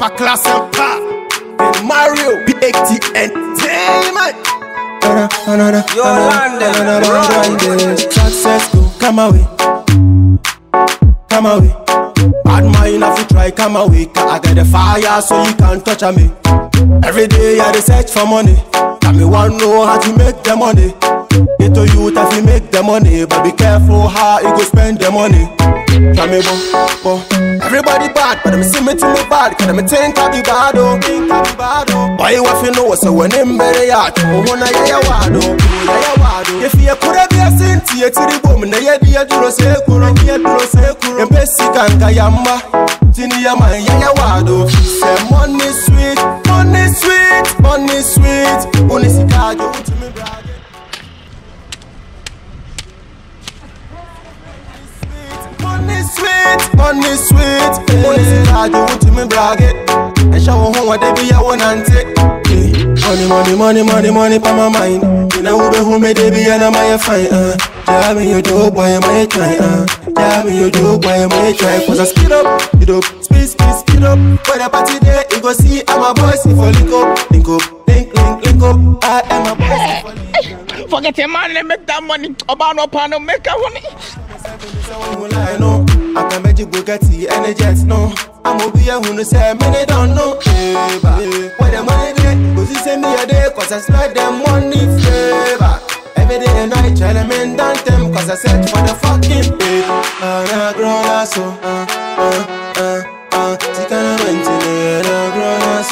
upper class and pa. Then Mario, PXT Entertainment. Yo, London, Success go come away, come away. Bad mind have to try come away. 'cause I got the fire so you can't touch me. Every day I dey search for money. Got me want know how to make the money. Get to youth if you make the money, but be careful how you go spend the money. Tell me, bo, bo. Everybody bad, but them see me to me bad, cause them think I be bad, oh. I oh. Boy, you have to know, so when him bury out, oh, oh wanna wado, yeah, yeah, wado. If you could have been seen to you to the boom, na yeah, dear, duro se kuro, yeah, duro se kuro. Em besi kanka yamba, tini yama, yeah, yeah, wado. Say money sweet, money sweet, money sweet. Only sikajo, to. Sweet, money sweet. Money sikajo, to me bragget. And show home what they be a one and take. Money, money, money, money, money pa my mind. You know who be who me they be and I'm a fine. Uh, tell me you do boy, I try? Uh, tell me you do boy, I try? Cause I speed up, speed up, speed, speed, speed up. When the party there, you go see I'm a boy, see for link up, link up, link, link, link up. I am a boy, see for link up. Forget your man, let make that money. About no pan, make that money. I can make you Bugatti and a jet no I'm a be a who say many don't know hey, but Where the money dey Cause you say me a day Cause I spread them money favor Every day and night try to men them Cause I search for the fucking pay grow like so uh, uh, uh, uh, Tika na wenti